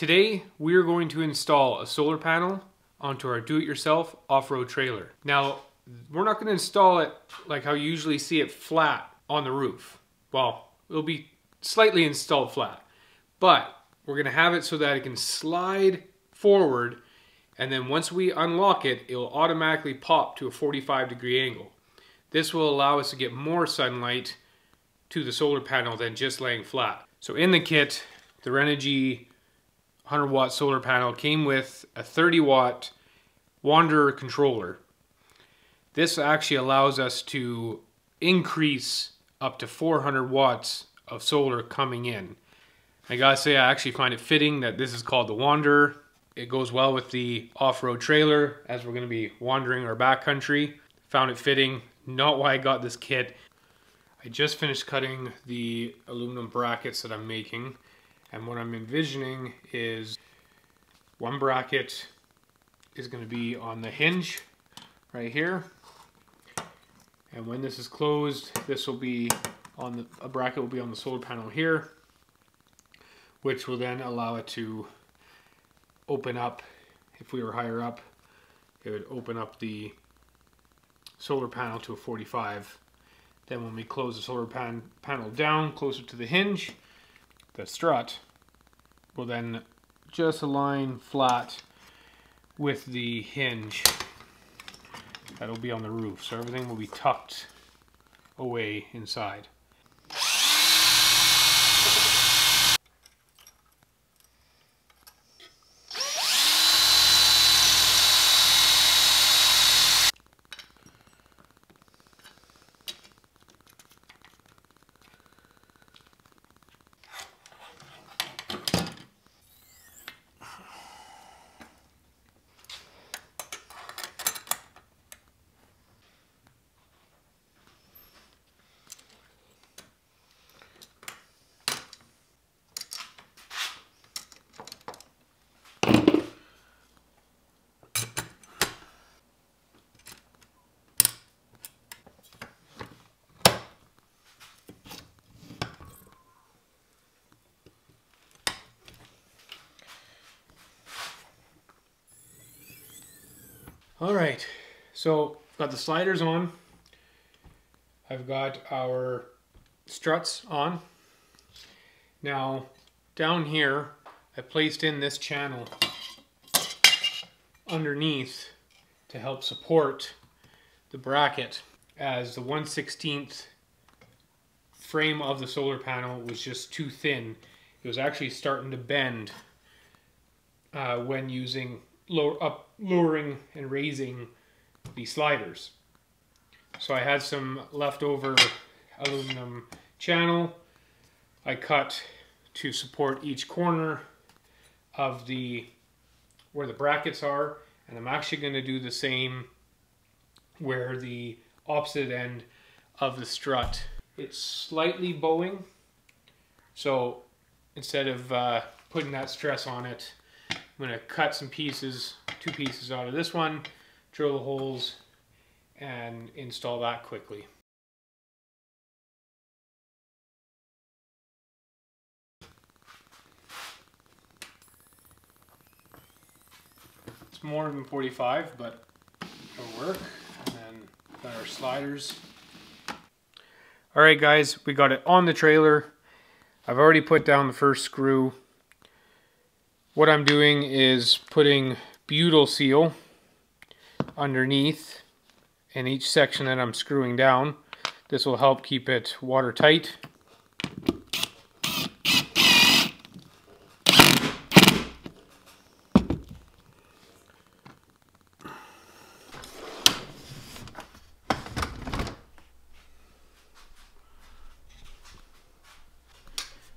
Today, we are going to install a solar panel onto our do-it-yourself off-road trailer. Now, we're not going to install it like how you usually see it flat on the roof. Well, it'll be slightly installed flat, but we're going to have it so that it can slide forward and then once we unlock it, it will automatically pop to a 45 degree angle. This will allow us to get more sunlight to the solar panel than just laying flat. So in the kit, the Renogy 100 watt solar panel came with a 30 watt Wanderer controller. This actually allows us to increase up to 400 watts of solar coming in. I gotta say, I actually find it fitting that this is called the Wanderer. It goes well with the off-road trailer as we're gonna be wandering our backcountry. Found it fitting, not why I got this kit. I just finished cutting the aluminum brackets that I'm making. And what I'm envisioning is one bracket is gonna be on the hinge right here. And when this is closed, this will be on the, a bracket will be on the solar panel here, which will then allow it to open up. If we were higher up, it would open up the solar panel to a 45. Then when we close the solar pan panel down closer to the hinge, the strut will then just align flat with the hinge that'll be on the roof. So everything will be tucked away inside. All right, so got the sliders on. I've got our struts on. Now, down here, I placed in this channel underneath to help support the bracket as the 1 16th frame of the solar panel was just too thin. It was actually starting to bend uh, when using lower up lowering and raising the sliders. So I had some leftover aluminum channel. I cut to support each corner of the where the brackets are and I'm actually going to do the same where the opposite end of the strut it's slightly bowing so instead of uh, putting that stress on it I'm going to cut some pieces two pieces out of this one, drill the holes, and install that quickly. It's more than 45, but it'll work. And then got our sliders. All right, guys, we got it on the trailer. I've already put down the first screw. What I'm doing is putting butyl seal underneath in each section that I'm screwing down. This will help keep it watertight.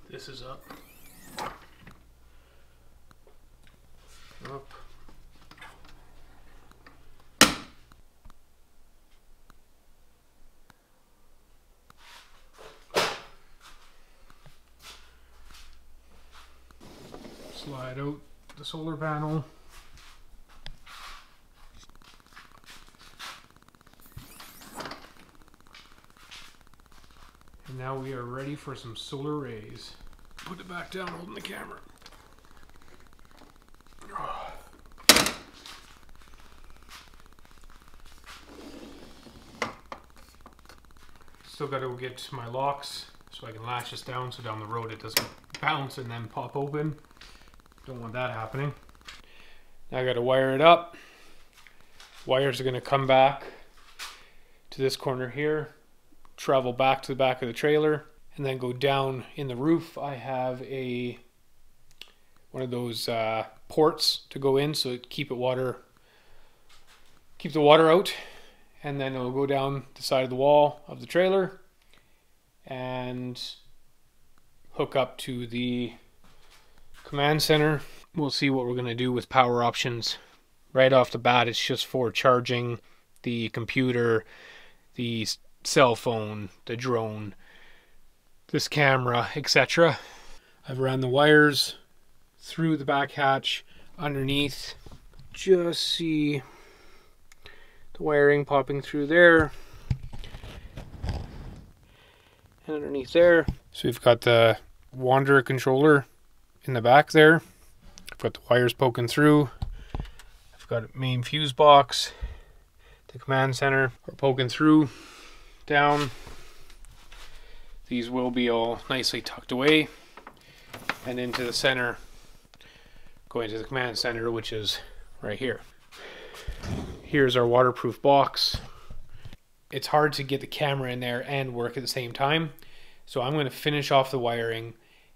This is up. Up. slide out the solar panel. And now we are ready for some solar rays. Put it back down holding the camera. Still got to get my locks so I can latch this down so down the road it doesn't bounce and then pop open. Don't want that happening. Now I got to wire it up. Wires are going to come back to this corner here, travel back to the back of the trailer, and then go down in the roof. I have a one of those uh, ports to go in so it keep it water keep the water out and then it'll go down the side of the wall of the trailer and hook up to the command center. We'll see what we're going to do with power options. Right off the bat, it's just for charging the computer, the cell phone, the drone, this camera, etc. I've ran the wires through the back hatch underneath. Just see the wiring popping through there and underneath there. So we've got the Wanderer controller in the back there. I've got the wires poking through. I've got a main fuse box, the command center are poking through, down. These will be all nicely tucked away and into the center, going to the command center, which is right here. Here's our waterproof box. It's hard to get the camera in there and work at the same time. So I'm going to finish off the wiring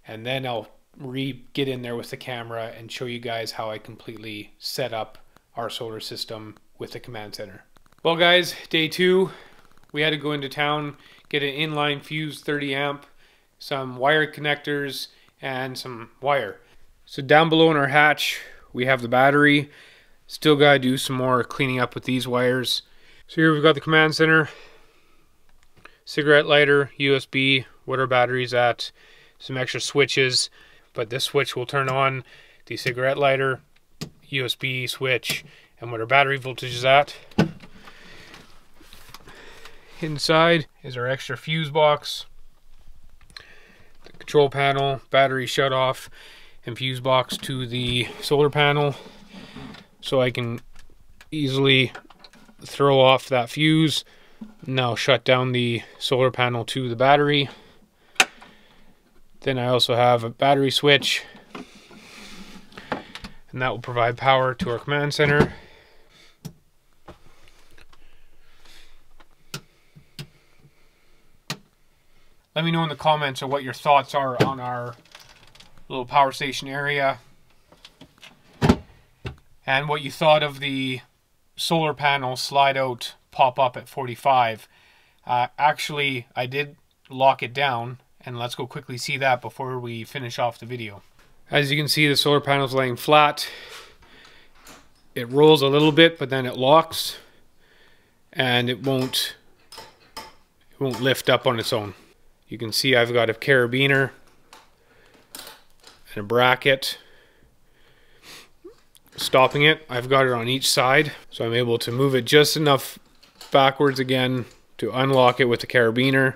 and then I'll re get in there with the camera and show you guys how I completely set up our solar system with the command center. Well guys, day two, we had to go into town, get an inline fuse 30 amp, some wire connectors, and some wire. So down below in our hatch, we have the battery. Still gotta do some more cleaning up with these wires. So here we've got the command center, cigarette lighter, USB, what our battery's at, some extra switches, but this switch will turn on the cigarette lighter, USB switch, and what our battery voltage is at. Inside is our extra fuse box, the control panel, battery shut off, and fuse box to the solar panel so I can easily throw off that fuse. Now shut down the solar panel to the battery. Then I also have a battery switch and that will provide power to our command center. Let me know in the comments of what your thoughts are on our little power station area and what you thought of the solar panel slide out pop up at 45. Uh, actually, I did lock it down and let's go quickly see that before we finish off the video. As you can see, the solar panel is laying flat. It rolls a little bit, but then it locks and it won't it won't lift up on its own. You can see I've got a carabiner and a bracket stopping it. I've got it on each side, so I'm able to move it just enough backwards again to unlock it with the carabiner.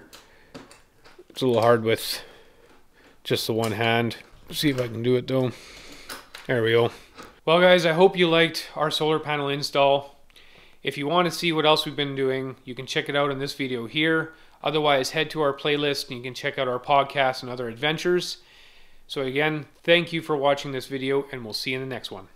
It's a little hard with just the one hand. Let's see if I can do it though. There we go. Well guys, I hope you liked our solar panel install. If you want to see what else we've been doing, you can check it out in this video here. Otherwise, head to our playlist and you can check out our podcast and other adventures. So again, thank you for watching this video and we'll see you in the next one.